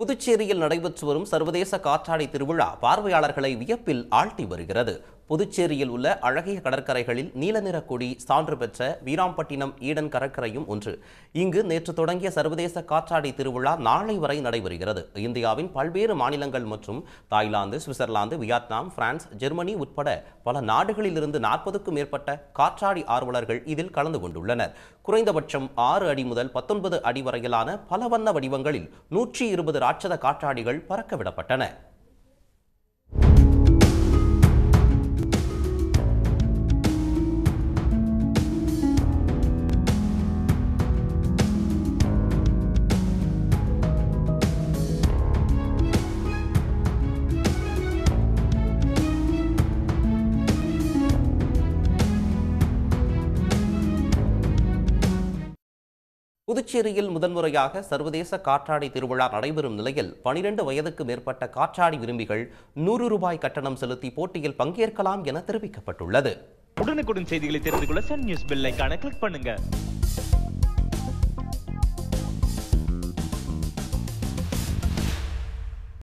புதுச்சேரியில் நடைபெற்று வரும் சர்வதேச காற்றாடி திருவிழா பார்வையாளர்களை வியப்பில் ஆழ்த்தி வருகிறது. புதுச்சேரியில் உள்ள அழகிய கடற்கரைகளில் நீல நிற கொடி சான்று பெற்ற வீராம்பட்டினம் ஈடன் கடற்கரையும் ஒன்று. இங்கு நேற்று தொடங்கிய சர்வதேச காற்றாடி திருவிழா நாளை வரை நடைபெறுகிறது. இந்தியாவின் பல்வேறு மாநிலங்கள் மற்றும் Thailand Switzerland Vietnam France Germany உட்பட பல நாடுகளிலிருந்து நாற்பதுக்கும் மேற்பட்ட காற்றாடி ஆர்வலர்கள் இதில் கலந்து கொண்டுள்ளனர். குறைந்தபட்சம் ஆறு அடி முதல் பத்தொன்பது அடி வரையிலான பல வண்ண வடிவங்களில் நூற்றி இருபது ராட்சத காற்றாடிகள் பறக்க புதுச்சேரியில் முதன்முறையாக சர்வதேச காற்றாடி திருவிழா நடைபெறும் நிலையில் பனிரெண்டு வயதுக்கு மேற்பட்ட காற்றாடி விரும்பிகள் நூறு ரூபாய் கட்டணம் செலுத்தி போட்டியில் பங்கேற்கலாம் என தெரிவிக்கப்பட்டுள்ளது. உடனுக்குடன் செய்திகளை தெரிந்து கொள்ள சன் நியூஸ் பெல் ஐகானை கிளிக் பண்ணுங்க.